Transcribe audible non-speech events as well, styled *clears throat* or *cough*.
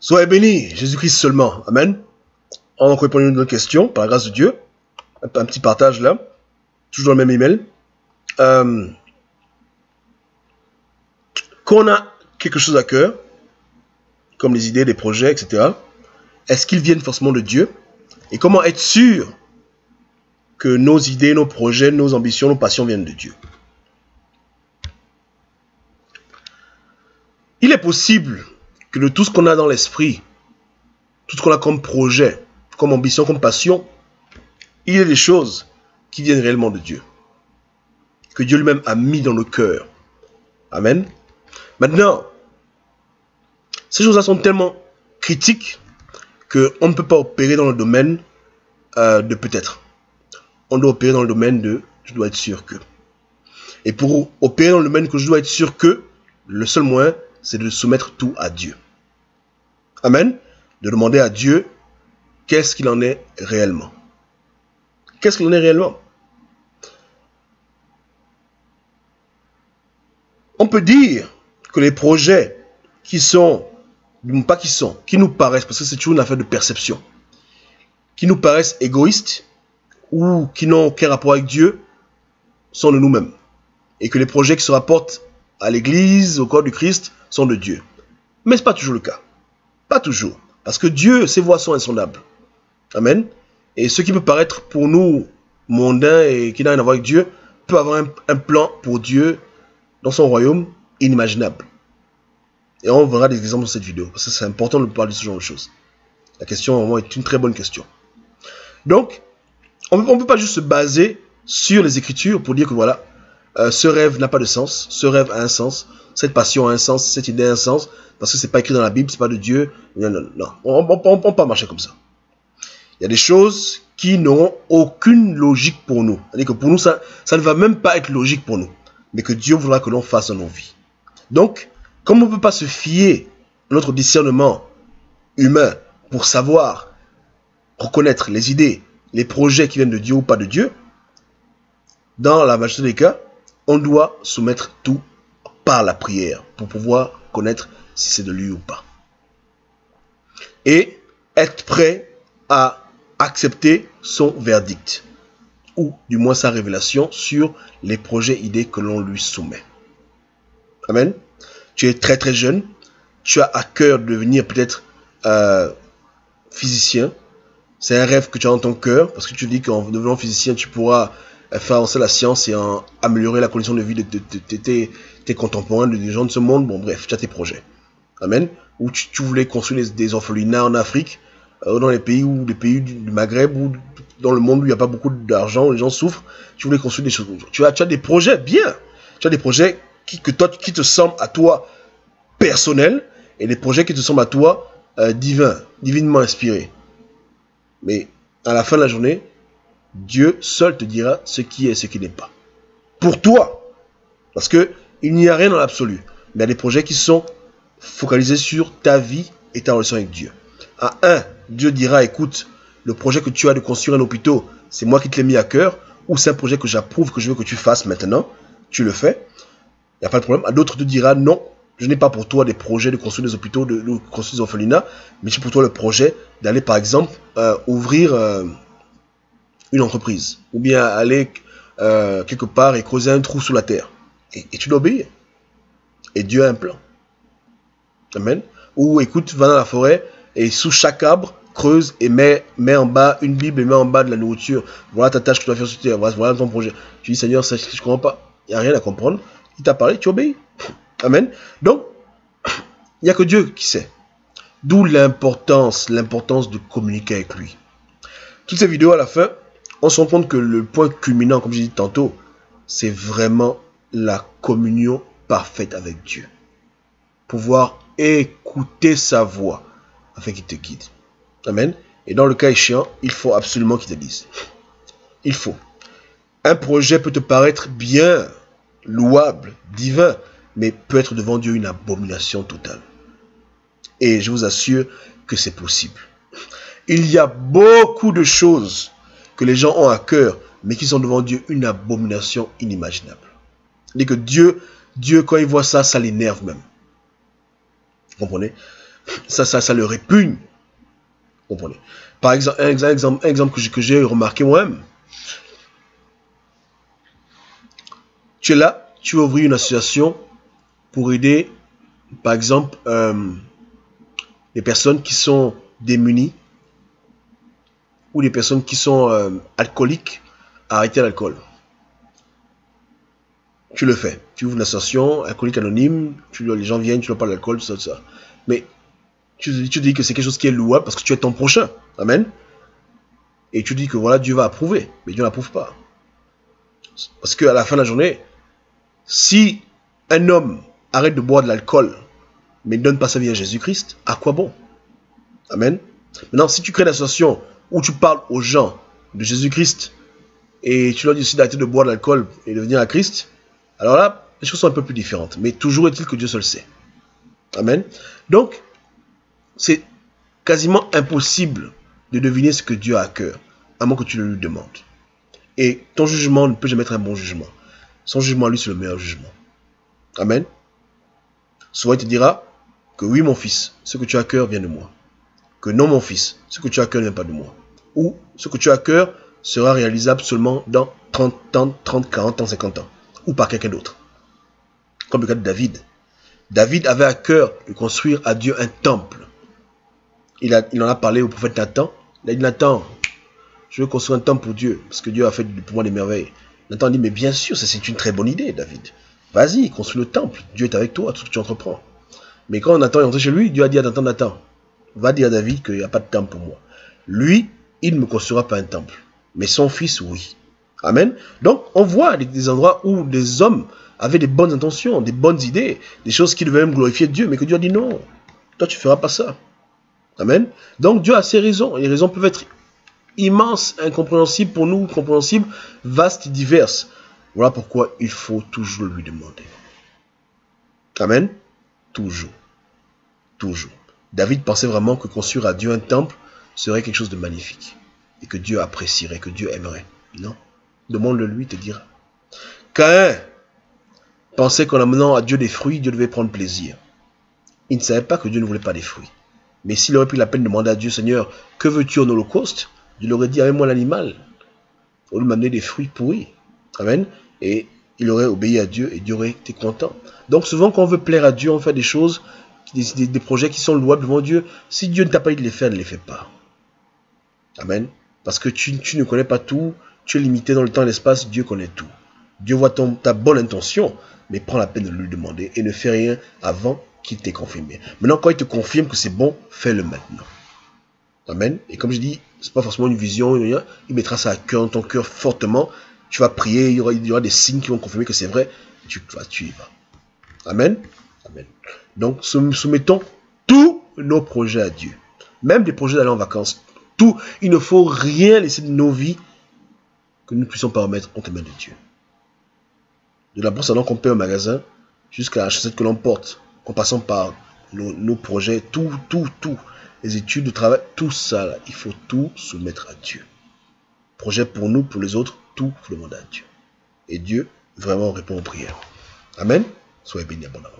Soyez bénis, Jésus-Christ seulement. Amen. On répond à une autre question, par la grâce de Dieu. Un, petit partage là. Toujours dans le même email. Euh, quand a quelque chose à cœur, comme les idées, les projets, etc., est-ce qu'ils viennent forcément de Dieu? Et comment être sûr que nos idées, nos projets, nos ambitions, nos passions viennent de Dieu? Il est possible que de tout ce qu'on a dans l'esprit, tout ce qu'on a comme projet, comme ambition, comme passion, il y a des choses qui viennent réellement de Dieu. Que Dieu lui-même a mis dans nos cœurs. Amen. Maintenant, ces choses-là sont tellement critiques qu'on ne peut pas opérer dans le domaine euh, de peut-être. On doit opérer dans le domaine de je dois être sûr que. Et pour opérer dans le domaine que je dois être sûr que, le seul moyen, c'est de soumettre tout à Dieu. Amen. De demander à Dieu qu'est-ce qu'il en est réellement. Qu'est-ce qu'il en est réellement? On peut dire que les projets qui sont, pas qui sont, qui nous paraissent, parce que c'est toujours une affaire de perception, qui nous paraissent égoïstes ou qui n'ont aucun rapport avec Dieu, sont de nous-mêmes. Et que les projets qui se rapportent à l'Église, au corps du Christ, sont de Dieu. Mais ce n'est pas toujours le cas. Pas toujours. Parce que Dieu, ses voies sont insondables. Amen. Et ce qui peut paraître pour nous mondain et qui n'a rien à voir avec Dieu, peut avoir un, plan pour Dieu dans son royaume inimaginable. Et on verra des exemples dans cette vidéo, parce que c'est important de parler de ce genre de choses. La question, vraiment, est une très bonne question. Donc, on ne peut pas juste se baser sur les Écritures pour dire que voilà, euh, ce rêve n'a pas de sens, ce rêve a un sens, cette passion a un sens, cette idée a un sens, parce que c'est pas écrit dans la Bible, c'est pas de Dieu. Non, non, non. On ne peut pas marcher comme ça. Il y a des choses qui n'ont aucune logique pour nous. C'est-à-dire que pour nous, ça, ça ne va même pas être logique pour nous. Mais que Dieu voudra que l'on fasse dans nos vies. Donc, comme on ne peut pas se fier à notre discernement humain pour savoir reconnaître les idées, les projets qui viennent de Dieu ou pas de Dieu, dans la majorité des cas, on doit soumettre tout par la prière pour pouvoir connaître si c'est de lui ou pas. Et être prêt à accepter son verdict ou du moins sa révélation sur les projets, idées que l'on lui soumet. Amen. Tu es très très jeune, tu as à cœur de devenir peut-être euh, physicien. C'est un rêve que tu as dans ton cœur parce que tu dis qu'en devenant physicien, tu pourras faire avancer la science et améliorer la condition de vie de, tes, contemporains, des gens de ce monde. Bon, bref, tu as tes projets. Amen. Ou tu, voulais construire des, orphelinats en Afrique, euh, dans les pays ou des pays du, Maghreb ou dans le monde où il n'y a pas beaucoup d'argent, les gens souffrent. Tu voulais construire des choses. Tu as, tu as des projets, bien. Tu as des projets qui te semblent à toi personnels et des projets qui te semblent à toi euh, divins, divinement inspirés. Mais à la fin de la journée, Dieu seul te dira ce qui est et ce qui n'est pas. Pour toi. Parce que il n'y a rien dans l'absolu. Mais il y a des projets qui sont focalisés sur ta vie et ta relation avec Dieu. À un, Dieu dira, écoute, le projet que tu as de construire un hôpital, c'est moi qui te l'ai mis à cœur, ou c'est un projet que j'approuve, que je veux que tu fasses maintenant, tu le fais. Il n'y a pas de problème. À d'autres, te dira, non, je n'ai pas pour toi des projets de construire des hôpitaux, de, construire des orphelinats, mais j'ai pour toi le projet d'aller, par exemple, euh, ouvrir... Euh, une entreprise, ou bien aller euh, quelque part et creuser un trou sous la terre. Et, tu dois obéir. Et Dieu a un plan. Amen. Ou écoute, va dans la forêt et sous chaque arbre, creuse et met, met en bas une Bible et met en bas de la nourriture. Voilà ta tâche que tu dois faire sur terre. Voilà ton projet. Tu dis, Seigneur, ça, je ne comprends pas. Il n'y a rien à comprendre. Il t'a parlé, tu obéis. *laughs* Amen. Donc, *clears throat* il n'y a que Dieu qui sait. D'où l'importance, l'importance de communiquer avec lui. Toutes ces vidéos à la fin, on se rend compte que le point culminant, comme j'ai dit tantôt, c'est vraiment la communion parfaite avec Dieu. Pouvoir écouter sa voix afin qu'il te guide. Amen. Et dans le cas échéant, il faut absolument qu'il te dise. Il faut. Un projet peut te paraître bien, louable, divin, mais peut être devant Dieu une abomination totale. Et je vous assure que c'est possible. Il y a beaucoup de choses que les gens ont à cœur, mais qui sont devant Dieu une abomination inimaginable. C'est que Dieu, Dieu, quand il voit ça, ça l'énerve même. Vous comprenez? Ça, ça, ça le répugne. comprenez? Par exemple, un exemple, un exemple que j'ai remarqué moi-même. Tu es là, tu veux ouvrir une association pour aider, par exemple, euh, les personnes qui sont démunies ou les personnes qui sont euh, alcooliques à arrêter l'alcool. Tu le fais. Tu ouvres une association, alcoolique anonyme, tu, les gens viennent, tu leur parles d'alcool, tout ça, tout ça. Mais tu, dis que c'est quelque chose qui est louable parce que tu es ton prochain. Amen. Et tu dis que voilà, Dieu va approuver. Mais Dieu n'approuve pas. Parce qu'à la fin de la journée, si un homme arrête de boire de l'alcool, mais ne donne pas sa vie à Jésus-Christ, à quoi bon? Amen. Maintenant, si tu crées une association où tu parles aux gens de Jésus-Christ et tu leur dis aussi d'arrêter de boire de l'alcool et de venir à Christ, alors là, les choses sont un peu plus différentes. Mais toujours est-il que Dieu seul sait. Amen. Donc, c'est quasiment impossible de deviner ce que Dieu a à cœur, à moins que tu le lui demandes. Et ton jugement ne peut jamais être un bon jugement. Son jugement, lui, c'est le meilleur jugement. Amen. Souvent, il te dira que oui, mon fils, ce que tu as à cœur vient de moi. Que non, mon fils, ce que tu as à cœur ne vient pas de moi. Ou ce que tu as à cœur sera réalisable seulement dans 30 ans, 30, 40 ans, 50 ans. Ou par quelqu'un d'autre. Comme le cas de David. David avait à cœur de construire à Dieu un temple. Il en a parlé au prophète Nathan. Il a dit Nathan, je veux construire un temple pour Dieu, parce que Dieu a fait pour moi des merveilles. Nathan dit, mais bien sûr, c'est une très bonne idée, David. Vas-y, construis le temple. Dieu est avec toi, tout ce que tu entreprends. Mais quand Nathan est entré chez lui, Dieu a dit à Nathan, Nathan, va dire à David qu'il n'y a pas de temple pour moi. Lui, il ne me construira pas un temple. Mais son fils, oui. Amen. Donc, on voit des endroits où des hommes avaient des bonnes intentions, des bonnes idées, des choses qui devaient même glorifier Dieu, mais que Dieu a dit non, toi tu ne feras pas ça. Amen. Donc Dieu a ses raisons. Les raisons peuvent être immenses, incompréhensibles pour nous, compréhensibles, vastes et diverses. Voilà pourquoi il faut toujours lui demander. Amen. Toujours. Toujours. David pensait vraiment que construire à Dieu un temple serait quelque chose de magnifique. Et que Dieu apprécierait, que Dieu aimerait. Non. Demande-le lui, te dira. Caïn pensait qu'en amenant à Dieu des fruits, Dieu devait prendre plaisir. Il ne savait pas que Dieu ne voulait pas des fruits. Mais s'il aurait pris la peine de demander à Dieu, Seigneur, que veux-tu en holocauste? Dieu aurait dit, amène-moi l'animal. Au lieu de m'amener des fruits pourris. Amen. Et il aurait obéi à Dieu et Dieu aurait été content. Donc souvent quand on veut plaire à Dieu, on fait des choses, des, projets qui sont louables devant Dieu. Si Dieu ne t'a pas dit de les faire, ne les fais pas. Amen. Parce que tu, ne connais pas tout, tu es limité dans le temps et l'espace, Dieu connaît tout. Dieu voit ton, ta bonne intention, mais prends la peine de lui demander et ne fais rien avant qu'il t'ait confirmé. Maintenant, quand il te confirme que c'est bon, fais-le maintenant. Amen. Et comme je dis, c'est pas forcément une vision, il mettra ça à cœur, dans ton cœur fortement. Tu vas prier, il y, aura, des signes qui vont confirmer que c'est vrai. Tu, tu y vas. Amen. Amen. Donc, soumettons tous nos projets à Dieu. Même des projets d'aller en vacances. Tout. Il ne faut rien laisser de nos vies que nous ne puissions pas remettre entre les mains de Dieu. De la bourse à qu'on paie au magasin jusqu'à la chaussette que l'on porte, en passant par nos, projets, tout, tout, tout, les études de travail, tout ça, il faut tout soumettre à Dieu. Projet pour nous, pour les autres, tout, faut demander à Dieu. Et Dieu vraiment répond aux prières. Amen. Soyez bénis abondamment.